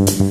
Mm-hmm.